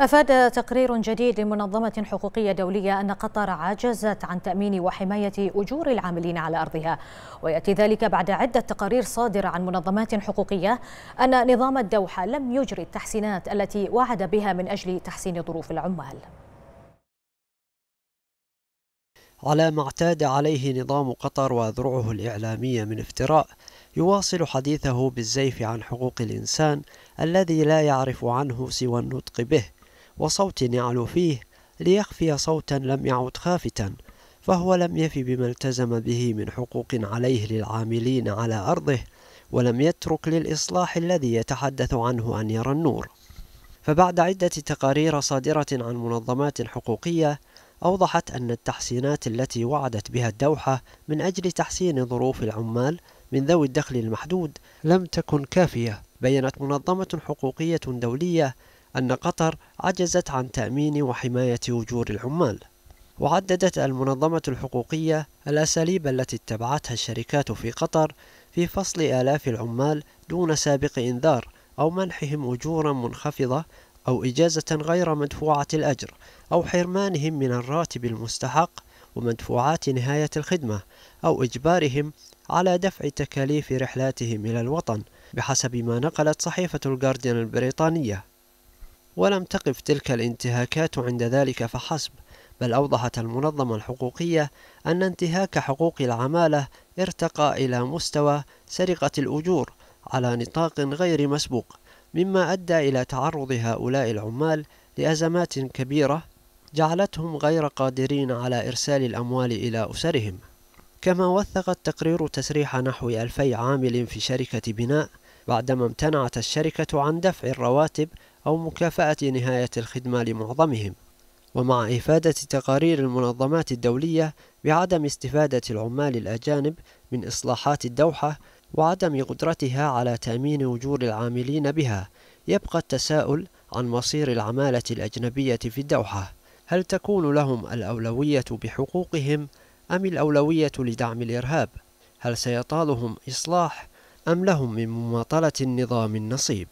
أفاد تقرير جديد لمنظمة حقوقية دولية أن قطر عجزت عن تأمين وحماية أجور العاملين على أرضها. ويأتي ذلك بعد عدة تقارير صادرة عن منظمات حقوقية أن نظام الدوحة لم يجري التحسينات التي وعد بها من أجل تحسين ظروف العمال. على ما اعتاد عليه نظام قطر وذرعه الإعلامية من افتراء يواصل حديثه بالزيف عن حقوق الإنسان الذي لا يعرف عنه سوى النطق به. وصوت يعلو فيه ليخفي صوتا لم يعد خافتا فهو لم يف بما التزم به من حقوق عليه للعاملين على أرضه ولم يترك للإصلاح الذي يتحدث عنه أن يرى النور. فبعد عدة تقارير صادرة عن منظمات حقوقية أوضحت أن التحسينات التي وعدت بها الدوحة من أجل تحسين ظروف العمال من ذوي الدخل المحدود لم تكن كافية. بينت منظمة حقوقية دولية أن قطر عجزت عن تأمين وحماية أجور العمال وعددت المنظمة الحقوقية الأساليب التي اتبعتها الشركات في قطر في فصل آلاف العمال دون سابق إنذار أو منحهم أجورا منخفضة أو إجازة غير مدفوعة الأجر أو حرمانهم من الراتب المستحق ومدفوعات نهاية الخدمة أو إجبارهم على دفع تكاليف رحلاتهم إلى الوطن بحسب ما نقلت صحيفة الجارديان البريطانية. ولم تقف تلك الانتهاكات عند ذلك فحسب بل أوضحت المنظمة الحقوقية أن انتهاك حقوق العمالة ارتقى إلى مستوى سرقة الأجور على نطاق غير مسبوق مما أدى إلى تعرض هؤلاء العمال لأزمات كبيرة جعلتهم غير قادرين على إرسال الأموال إلى أسرهم. كما وثق التقرير تسريح نحو ألفي عامل في شركة بناء بعدما امتنعت الشركة عن دفع الرواتب أو مكافأة نهاية الخدمة لمعظمهم ومع إفادة تقارير المنظمات الدولية بعدم استفادة العمال الأجانب من إصلاحات الدوحة وعدم قدرتها على تأمين أجور العاملين بها يبقى التساؤل عن مصير العمالة الأجنبية في الدوحة هل تكون لهم الأولوية بحقوقهم أم الأولوية لدعم الإرهاب؟ هل سيطالهم إصلاح أم لهم من مماطلة النظام النصيب؟